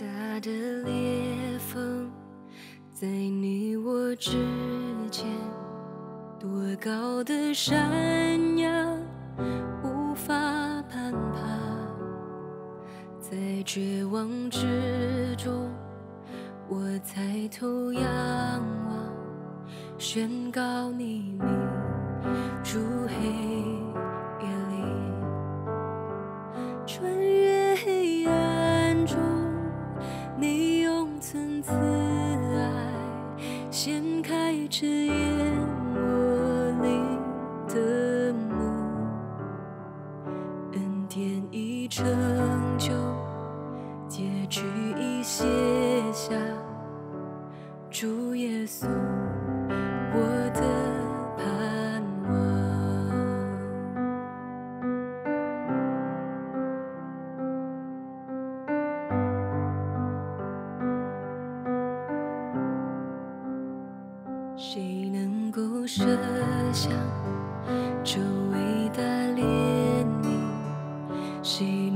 大的裂缝，在你我之间，多高的山崖无法攀爬，在绝望之中，我抬头仰望，宣告你名，主黑。你永存慈爱，掀开遮掩我灵的幕，恩典已成就，结局已写谁能够设想这伟大怜悯？谁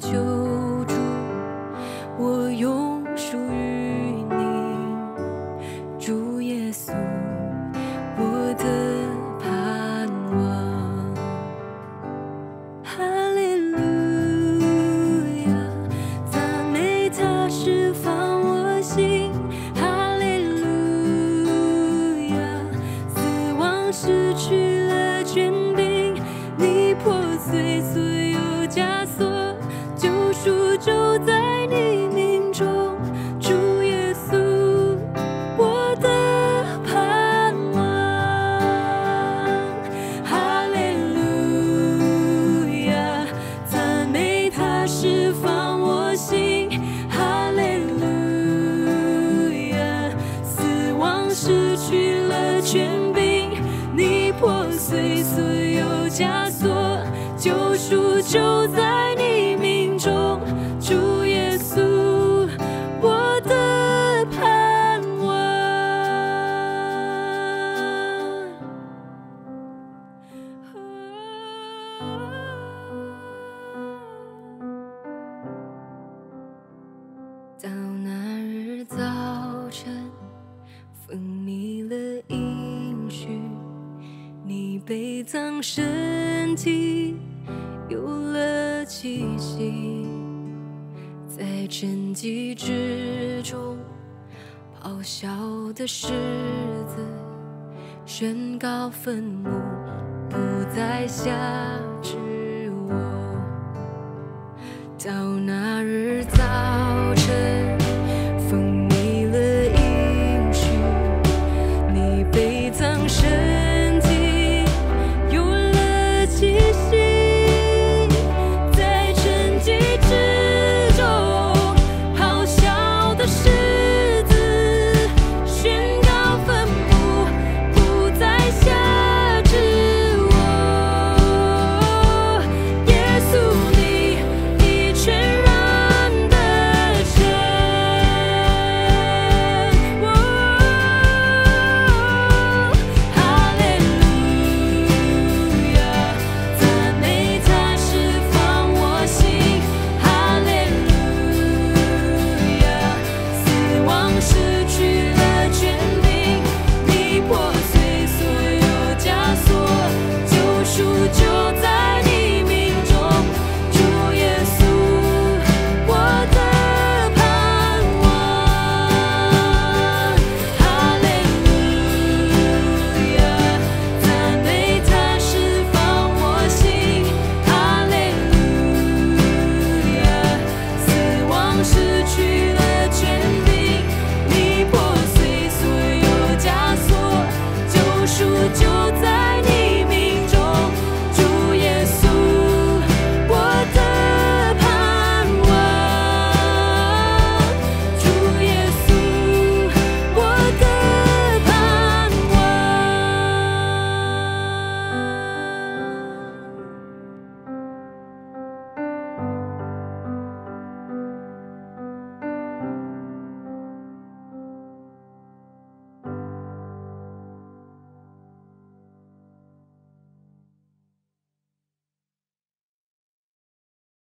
就就在你命中，主耶稣，我的盼望。哈利路亚，赞美他释放我心。哈利路亚，死亡失去了权柄，你破碎所有枷锁，救赎就在被葬身体有了气息，在沉寂之中，咆哮的狮子宣告坟墓不再辖制我。到那日再，